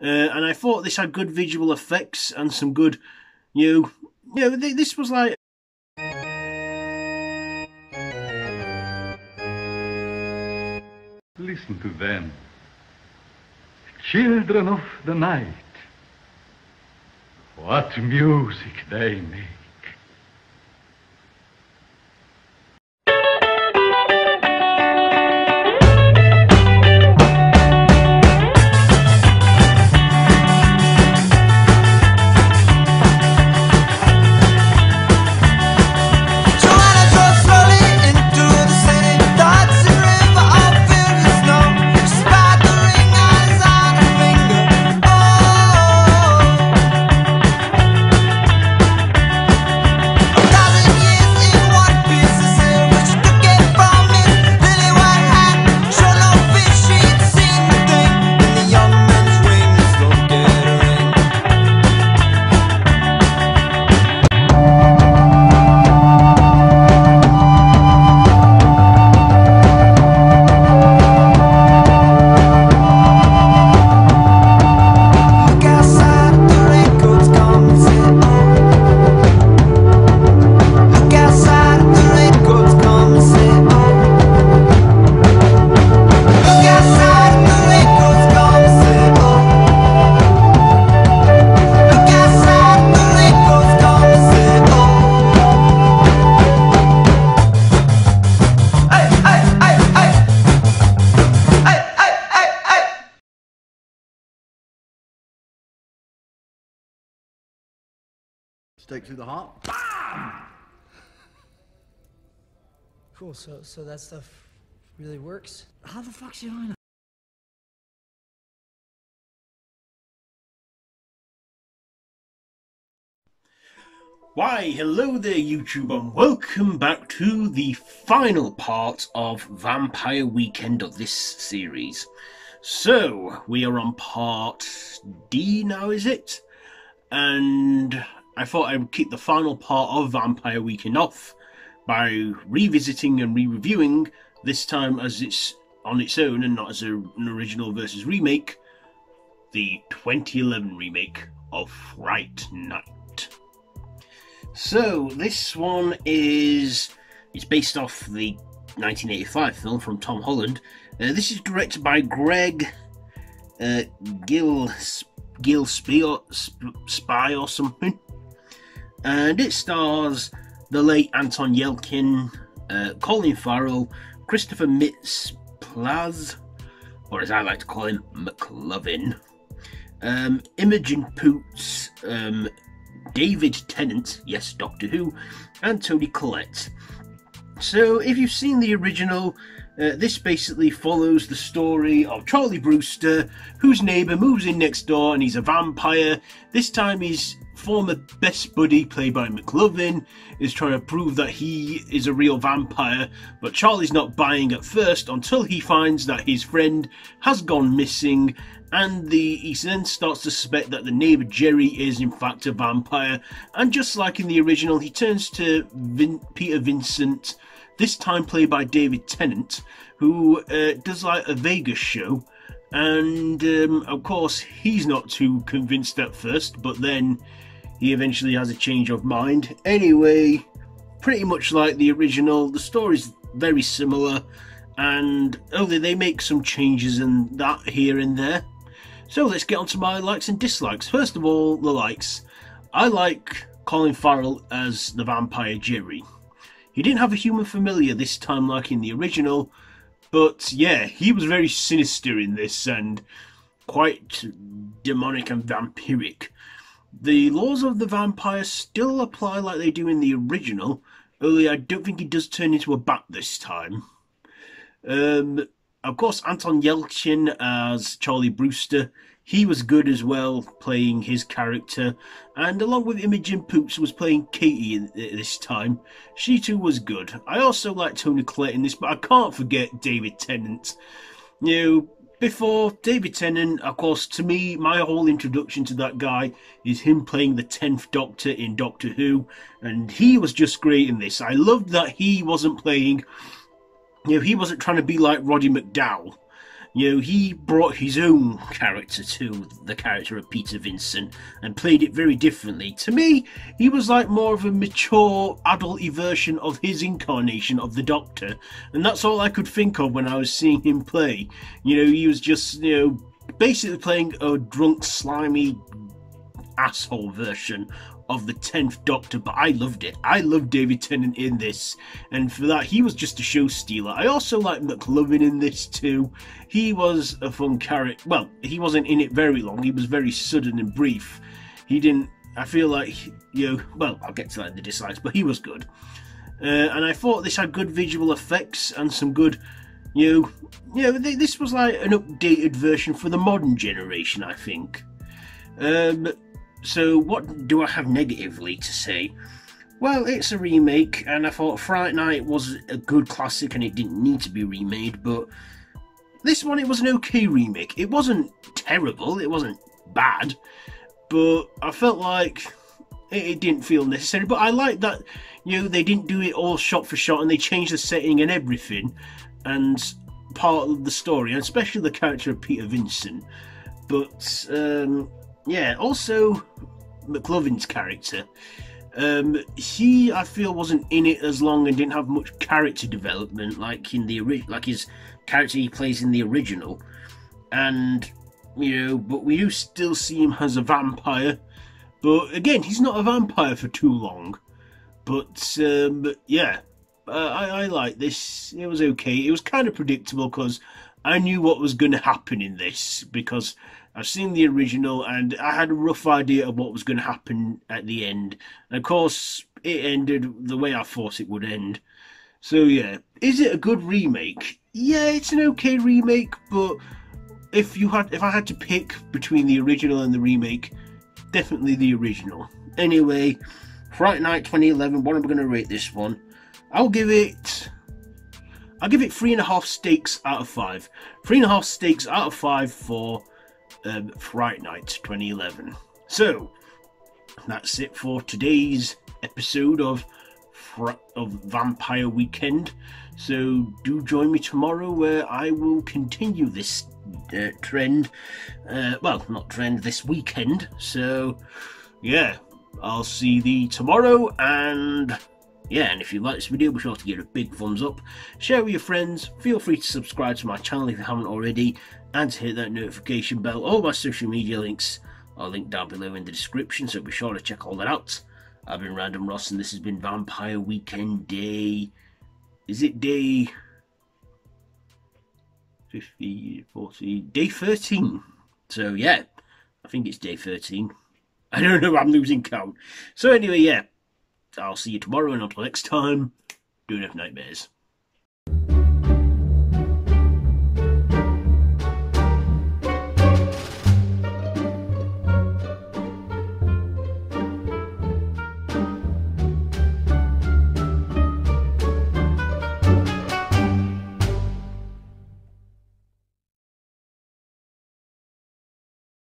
uh, and I thought this had good visual effects and some good, you know, you know, this was like. Listen to them, children of the night. What music they make. Stake through the heart. Cool. So, so that stuff really works. How the fuck's he on? Why, hello there, YouTube, and welcome back to the final part of Vampire Weekend of this series. So, we are on part D now, is it? And I thought I would keep the final part of Vampire Weekend off by revisiting and re-reviewing, this time as it's on its own and not as a, an original versus remake, the 2011 remake of Fright Night. So this one is it's based off the 1985 film from Tom Holland. Uh, this is directed by Greg uh, Gil Gil Spy or something and it stars the late Anton Yelchin, uh, Colin Farrell, Christopher Mintz-Plasse, or as I like to call him, McLovin, um, Imogen Poots, um, David Tennant, yes, Doctor Who, and Toni Collette. So, if you've seen the original, uh, this basically follows the story of Charlie Brewster, whose neighbour moves in next door and he's a vampire. This time he's former best buddy, played by McLovin, is trying to prove that he is a real vampire, but Charlie's not buying at first until he finds that his friend has gone missing, and the, he then starts to suspect that the neighbour Jerry is in fact a vampire, and just like in the original, he turns to Vin- Peter Vincent, this time played by David Tennant, who uh, does like a Vegas show. And um, of course he's not too convinced at first but then he eventually has a change of mind. Anyway, pretty much like the original, the story's very similar, and only they make some changes in that here and there. So let's get on to my likes and dislikes. First of all, the likes. I like Colin Farrell as the vampire Jerry. He didn't have a human familiar this time like in the original, but yeah, he was very sinister in this and quite demonic and vampiric. The laws of the vampire still apply like they do in the original, only I don't think he does turn into a bat this time. Um, of course, Anton Yelchin as Charlie Brewster, he was good as well, playing his character, and along with Imogen Poots was playing Katie this time. She too was good. I also like Toni in this, but I can't forget David Tennant. You know, before David Tennant, of course, to me, my whole introduction to that guy is him playing the 10th Doctor in Doctor Who, and he was just great in this. I loved that he wasn't playing, you know, he wasn't trying to be like Roddy McDowall. You know, he brought his own character to the character of Peter Vincent and played it very differently. To me, he was like more of a mature, adulty version of his incarnation of the Doctor, and that's all I could think of when I was seeing him play. You know, he was just, you know, basically playing a drunk, slimy asshole version of the 10th Doctor, but I loved it. I loved David Tennant in this, and for that, he was just a show stealer. I also like McLovin in this too. He was a fun character. Well, he wasn't in it very long, he was very sudden and brief. He didn't. I feel like, you know, well, I'll get to that in the dislikes, but he was good. Uh, and I thought this had good visual effects and some good, you know, you know, this was like an updated version for the modern generation, I think. Um, so, what do I have negatively to say? Well, it's a remake, and I thought Fright Night was a good classic and it didn't need to be remade, but this one, it was an okay remake. It wasn't terrible, it wasn't bad, but I felt like it, it didn't feel necessary. But I like that, you know, they didn't do it all shot for shot and they changed the setting and everything, and part of the story, and especially the character of Peter Vincent. But, um, yeah, also McLovin's character. Um, he, I feel, wasn't in it as long and didn't have much character development like in the like his character he plays in the original. And you know, but we do still see him as a vampire. But again, he's not a vampire for too long. But um, but yeah, uh, I, I like this. It was okay. It was kind of predictable because I knew what was going to happen in this because I've seen the original and I had a rough idea of what was going to happen at the end. And of course, it ended the way I thought it would end. So yeah, is it a good remake? Yeah, it's an okay remake, but if you had if I had to pick between the original and the remake, definitely the original. Anyway, Fright Night 2011, what am I going to rate this one? I'll give it I'll give it three and a half stakes out of five. Three and a half stakes out of five for um, Fright Night 2011. So, that's it for today's episode of of Vampire Weekend. So, do join me tomorrow where I will continue this uh, trend. Uh, well, not trend, this weekend. So, yeah, I'll see thee tomorrow and yeah, and if you like this video, be sure to give it a big thumbs up, share with your friends, feel free to subscribe to my channel if you haven't already, and to hit that notification bell. All my social media links are linked down below in the description, so be sure to check all that out. I've been Random Ross, and this has been Vampire Weekend Day. Is it day 50, 40, day 13? So, yeah, I think it's day 13. I don't know, I'm losing count. So, anyway, yeah, I'll see you tomorrow, and until next time, don't have nightmares.